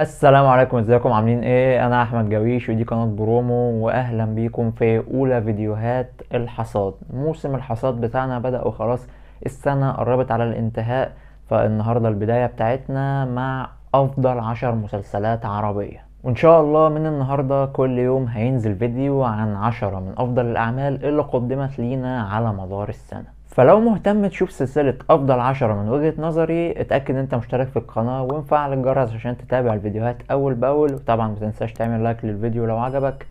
السلام عليكم ازيكم؟ عاملين إيه؟ أنا احمد جويش ودي قناة برومو واهلا بيكم في اولى فيديوهات الحصاد. موسم الحصاد بتاعنا بدأ وخلاص السنة قربت على الانتهاء فالنهاردة البداية بتاعتنا مع أفضل عشر مسلسلات عربية. وإن شاء الله من النهاردة كل يوم هينزل فيديو عن عشرة من أفضل الأعمال اللي قدمت لينا على مدار السنة. فلو مهتم تشوف سلسلة أفضل عشرة من وجهة نظري اتأكد أنت مشترك في القناة ومفعل الجرس عشان تتابع الفيديوهات أول بأول. وطبعا متنساش تعمل لايك للفيديو لو عجبك.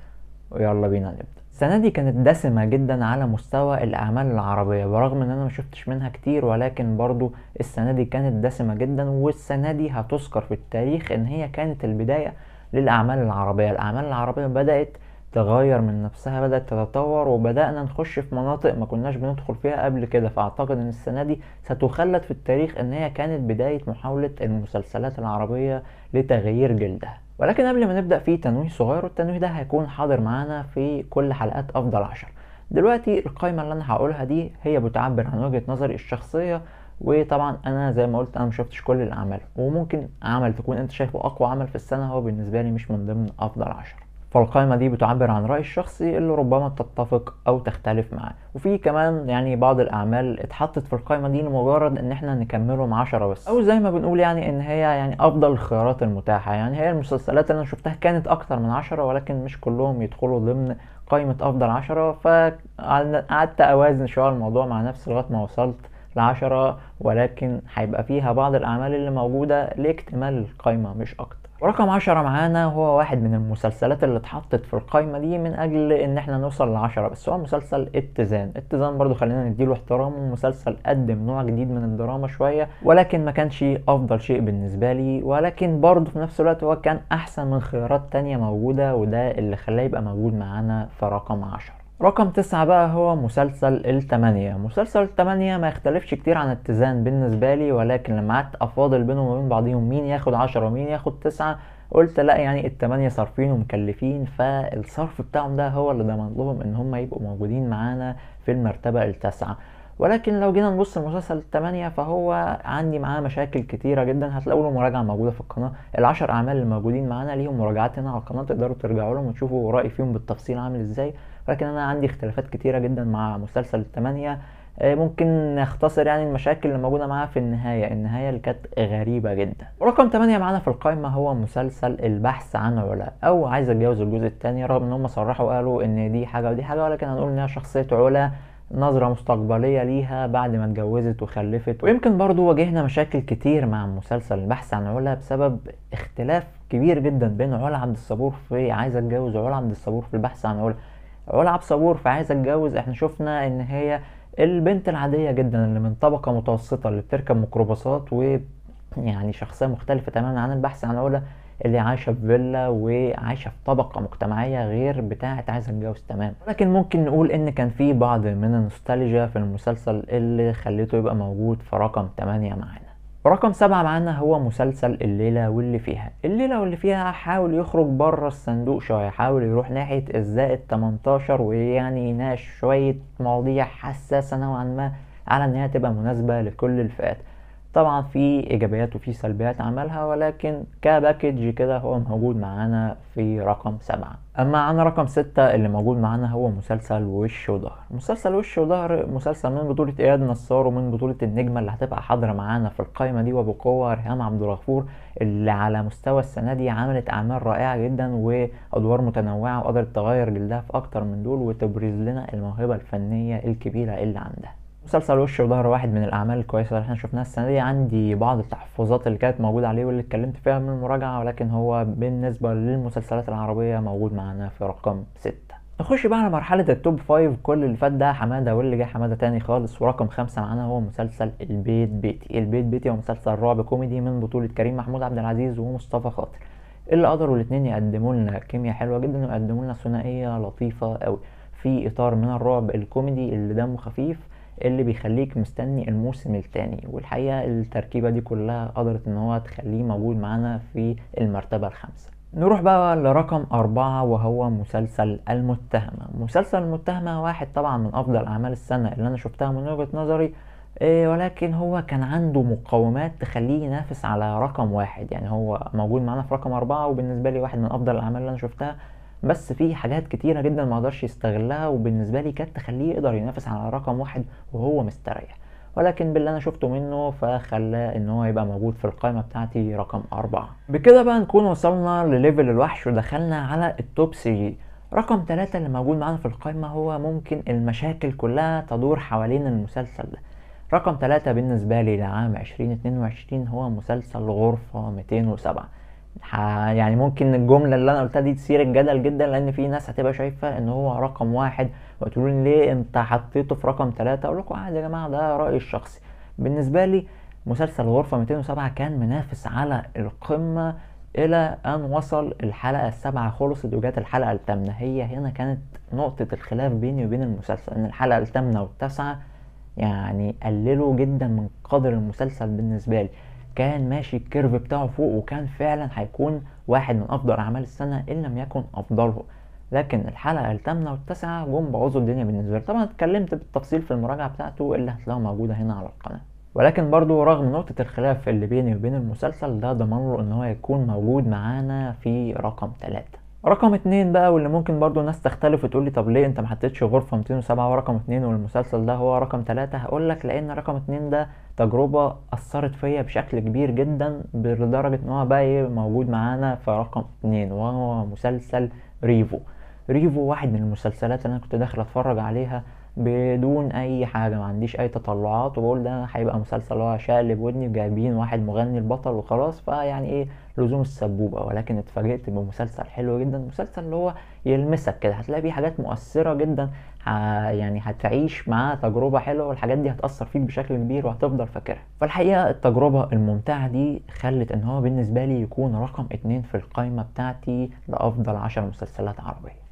ويلا بينا نبدأ. السنة دي كانت دسمة جدا على مستوى الأعمال العربية برغم إن أنا مشفتش منها كتير ولكن برضو السنة دي كانت دسمة جدا والسنة دي هتذكر في التاريخ إن هي كانت البداية للأعمال العربية. الأعمال العربية بدأت تغير من نفسها بدأت تتطور وبدأنا نخش في مناطق ما كناش بندخل فيها قبل كده. فأعتقد إن السنة دي ستخلد في التاريخ إن هي كانت بداية محاولة المسلسلات العربية لتغيير جلدها. ولكن قبل ما نبدأ في تنويه صغير والتنويه ده هيكون حاضر معانا في كل حلقات أفضل عشر. دلوقتي القائمة اللي أنا هقولها دي هي بتعبر عن وجهة نظري الشخصية وطبعا أنا زي ما قلت أنا مشفتش كل الأعمال وممكن عمل تكون أنت شايفه أقوى عمل في السنة هو بالنسبة لي مش من ضمن أفضل عشر. فالقائمة دي بتعبر عن رأيي الشخصي اللي ربما تتفق أو تختلف معاه. وفي كمان يعني بعض الأعمال اتحطت في القائمة دي لمجرد إن إحنا نكملهم عشرة بس. أو زي ما بنقول يعني إن هي يعني أفضل الخيارات المتاحة. يعني هي المسلسلات اللي أنا شفتها كانت أكتر من عشرة ولكن مش كلهم يدخلوا ضمن قائمة أفضل عشرة. فقعدت أوازن شوية الموضوع مع نفسي لغاية ما وصلت لعشرة ولكن هيبقى فيها بعض الأعمال اللي موجودة لاكتمال القائمة مش أكتر. ورقم عشرة معانا هو واحد من المسلسلات اللي اتحطت في القائمة دي من أجل إن إحنا نوصل لعشرة بس هو مسلسل اتزان. اتزان برضو خلينا نديله احترامه مسلسل قدم نوع جديد من الدراما شوية ولكن ما كانش أفضل شيء بالنسبة لي ولكن برضو في نفس الوقت هو كان أحسن من خيارات تانية موجودة وده اللي خلاه يبقى موجود معانا في رقم عشرة. رقم تسعة بقى هو مسلسل التمانية. مسلسل التمانية ما يختلفش كتير عن اتزان بالنسبة لي ولكن لما قعدت أفاضل بينهم وبين بعضهم مين ياخد عشرة ومين ياخد تسعة قلت لا يعني التمانية صارفين ومكلفين فالصرف بتاعهم ده هو اللي ضمن لهم إن هم يبقوا موجودين معانا في المرتبة التاسعة. ولكن لو جينا نبص لمسلسل التمانية فهو عندي معاه مشاكل كتيرة جدا. هتلاقوا له مراجعة موجودة في القناة. العشر أعمال اللي موجودين معانا ليهم مراجعات هنا على القناة تقدروا ترجعوا لهم وتشوفوا رأيي فيهم بالتفصيل عامل إزاي. ولكن أنا عندي اختلافات كتيرة جدا مع مسلسل التمانية ممكن نختصر يعني المشاكل اللي موجودة معاها في النهاية. النهاية اللي كانت غريبة جدا. ورقم 8 معانا في القائمة هو مسلسل البحث عن علا. أو عايز أتجوز الجزء الثاني رغم إن هم صرحوا وقالوا إن دي حاجة ودي حاجة ولكن هنقول إنها شخصية علا. نظرة مستقبلية ليها بعد ما اتجوزت وخلفت. ويمكن برضو واجهنا مشاكل كتير مع مسلسل البحث عن علا بسبب اختلاف كبير جدا بين علا عبد الصبور في عايز اتجوز وعلا عبد الصبور في البحث عن علا. علا عبد الصبور في عايز اتجوز إحنا شفنا ان هي البنت العادية جدا اللي من طبقة متوسطة اللي بتركب ميكروباصات و يعني شخصية مختلفة تماما عن البحث عن علا. اللي عايشة في فيلا وعايشة في طبقة مجتمعية غير بتاعة عايزة اتجوز تمام. لكن ممكن نقول إن كان في بعض من النوستالجيا في المسلسل اللي خليته يبقى موجود في رقم 8 معانا. ورقم سبعة معانا هو مسلسل الليلة واللي فيها. الليلة واللي فيها حاول يخرج بره الصندوق شوية حاول يروح ناحية الزائد 18 ويعني يناقش شوية مواضيع حساسة نوعا ما على إن هي تبقى مناسبة لكل الفئات. طبعا في إيجابيات وفي سلبيات عملها ولكن كباكج كده هو موجود معانا في رقم سبعة. أما عن رقم ستة اللي موجود معانا هو مسلسل وش وظهر. مسلسل وش وظهر مسلسل من بطولة إياد نصار ومن بطولة النجمة اللي هتبقى حاضرة معانا في القائمة دي وبقوة ريهام عبد الغفور اللي على مستوى السنة دي عملت أعمال رائعة جدا وأدوار متنوعة وقدرت تغير جلدها في أكتر من دور وتبرز لنا الموهبة الفنية الكبيرة اللي عندها. مسلسل وش وظهر واحد من الأعمال الكويسة اللي إحنا شفناها السنة دي. عندي بعض التحفظات اللي كانت موجودة عليه واللي اتكلمت فيها من المراجعة ولكن هو بالنسبة للمسلسلات العربية موجود معانا في رقم ستة. نخش بقى على مرحلة ال top five. كل اللي فات ده حمادة واللي جه حمادة تاني خالص ورقم خمسة معانا هو مسلسل البيت بيتي. البيت بيتي هو مسلسل رعب كوميدي من بطولة كريم محمود عبد العزيز ومصطفى خاطر. اللي قدروا الاتنين يقدموا لنا كيمياء حلوة جدا ويقدموا لنا ثنائية لطيفة قوي في إطار من الرعب الكوميدي اللي دمه خفيف اللي بيخليك مستني الموسم التاني. والحقيقة التركيبة دي كلها قدرت إن هو تخليه موجود معانا في المرتبة الخامسة. نروح بقى لرقم أربعة وهو مسلسل المتهمة. مسلسل المتهمة واحد طبعا من أفضل أعمال السنة اللي أنا شفتها من وجهة نظري إيه ولكن هو كان عنده مقومات تخليه ينافس على رقم واحد. يعني هو موجود معانا في رقم أربعة وبالنسبة لي واحد من أفضل الأعمال اللي أنا شفتها بس في حاجات كتيرة جدا ما قدرش يستغلها وبالنسبة لي كانت تخليه يقدر ينافس على رقم واحد وهو مستريح. ولكن باللي أنا شفته منه فخلاه إن هو يبقى موجود في القائمة بتاعتي رقم أربعة. بكده بقى نكون وصلنا لل level الوحش ودخلنا على ال top 3 رقم ثلاثة اللي موجود معانا في القائمة هو ممكن المشاكل كلها تدور حوالين المسلسل ده. رقم ثلاثة بالنسبة لي لعام 2022 هو مسلسل غرفة 207 يعني ممكن الجملة اللي أنا قلتها دي تثير الجدل جدا لأن في ناس هتبقى شايفة إن هو رقم واحد وتقولوا لي ليه أنت حطيته في رقم ثلاثة أقول لكم عادي يا جماعة ده رأيي الشخصي. بالنسبة لي مسلسل غرفة 207 كان منافس على القمة إلى أن وصل الحلقة السابعة خلصت وجات الحلقة الثامنة هي هنا كانت نقطة الخلاف بيني وبين المسلسل إن الحلقة الثامنة والتاسعة يعني قللوا جدا من قدر المسلسل بالنسبة لي. كان ماشي الكيرف بتاعه فوق وكان فعلا هيكون واحد من أفضل أعمال السنة إن لم يكن أفضله. لكن الحلقة الثامنة والتاسعة جم بوظوا الدنيا بالنسبة لي. طبعا اتكلمت بالتفصيل في المراجعة بتاعته اللي هتلاقوها موجودة هنا على القناة. ولكن برضو رغم نقطة الخلاف اللي بيني وبين المسلسل ده ضمن له إن هو يكون موجود معانا في رقم ثلاثة رقم اتنين بقى واللي ممكن برضو الناس تختلف وتقول لي طب ليه انت ما حطيتش غرفة 207 ورقم اتنين والمسلسل ده هو رقم تلاتة؟ هقول لك لأن رقم اتنين ده تجربة أثرت فيا بشكل كبير جدا لدرجة إن هو بقى موجود معانا في رقم اتنين وهو مسلسل ريفو. ريفو واحد من المسلسلات اللي أنا كنت داخل أتفرج عليها. بدون أي حاجة ما عنديش أي تطلعات وبقول ده هيبقى مسلسل هو شقلب ودني جايبين واحد مغني البطل وخلاص. فيعني إيه لزوم السبوبة. ولكن اتفاجئت بمسلسل حلو جدا مسلسل اللي هو يلمسك كده. هتلاقي فيه حاجات مؤثرة جدا يعني هتعيش معاه تجربة حلوة والحاجات دي هتأثر فيك بشكل كبير وهتفضل فاكرها. فالحقيقة التجربة الممتعة دي خلت إن هو بالنسبة لي يكون رقم اتنين في القائمة بتاعتي لأفضل عشر مسلسلات عربية.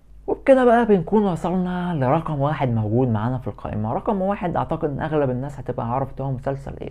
وبكده بقى بنكون وصلنا لرقم واحد موجود معانا في القائمة. رقم واحد أعتقد إن أغلب الناس هتبقى عرفت هو مسلسل إيه.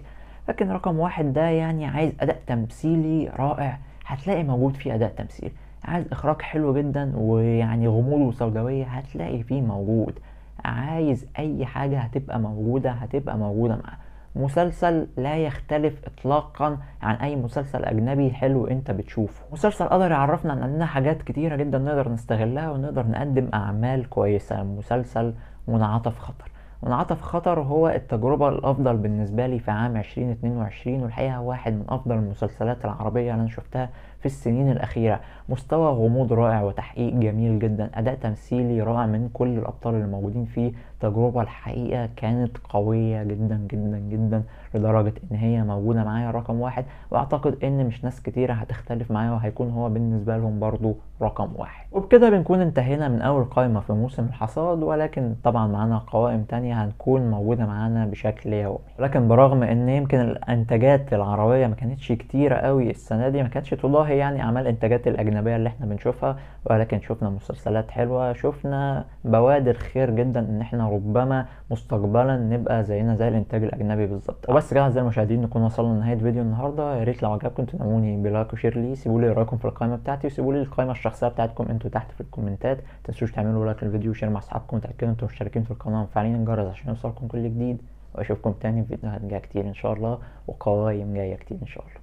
لكن رقم واحد ده يعني عايز أداء تمثيلي رائع. هتلاقي موجود فيه أداء تمثيلي عايز إخراج حلو جدا ويعني غموض وسوداوية هتلاقي فيه موجود. عايز أي حاجة هتبقى موجودة هتبقى موجودة معاه مسلسل لا يختلف اطلاقا عن أي مسلسل أجنبي حلو أنت بتشوفه. مسلسل قدر يعرفنا إن عندنا حاجات كتيرة جدا نقدر نستغلها ونقدر نقدم أعمال كويسة. مسلسل منعطف خطر. منعطف خطر هو التجربة الأفضل بالنسبة لي في عام 2022 والحقيقة واحد من أفضل المسلسلات العربية اللي أنا شفتها في السنين الأخيرة. مستوى غموض رائع وتحقيق جميل جدا. أداء تمثيلي رائع من كل الأبطال اللي موجودين فيه. تجربة الحقيقة كانت قوية جدا جدا جدا لدرجة إن هي موجودة معايا رقم واحد. وأعتقد إن مش ناس كتيرة هتختلف معايا وهيكون هو بالنسبة لهم برضو رقم واحد. وبكده بنكون انتهينا من أول قائمة في موسم الحصاد ولكن طبعا معانا قوائم تانية هنكون موجودة معانا بشكل يومي. ولكن برغم إن يمكن الإنتاجات العربية ما كانتش كتيرة قوي السنة دي ما كانتش تضاهي يعني أعمال الإنتاجات الأجنبية اللي إحنا بنشوفها ولكن شفنا مسلسلات حلوة شفنا بوادر خير جدا إن إحنا ربما مستقبلا نبقى زينا زي الإنتاج الأجنبي بالظبط. وبس كده اعزائي المشاهدين نكون وصلنا لنهاية فيديو النهارده. يا ريت لو عجبكم تدعموني ب like و share لي سيبوا لي رايكم في القائمة بتاعتي وسيبوا لي القائمة الشخصية بتاعتكم أنتوا تحت في الكومنتات. تنسوش تعملوا like للفيديو و share مع أصحابكم وتأكدوا أنتم مشتركين في القناة ومفعلين الجرس عشان يوصلكم كل جديد. وأشوفكم تاني في فيديوهات جاية كتير إن شاء الله وقوايم جاية كتير إن شاء الله.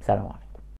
سلام عليكم.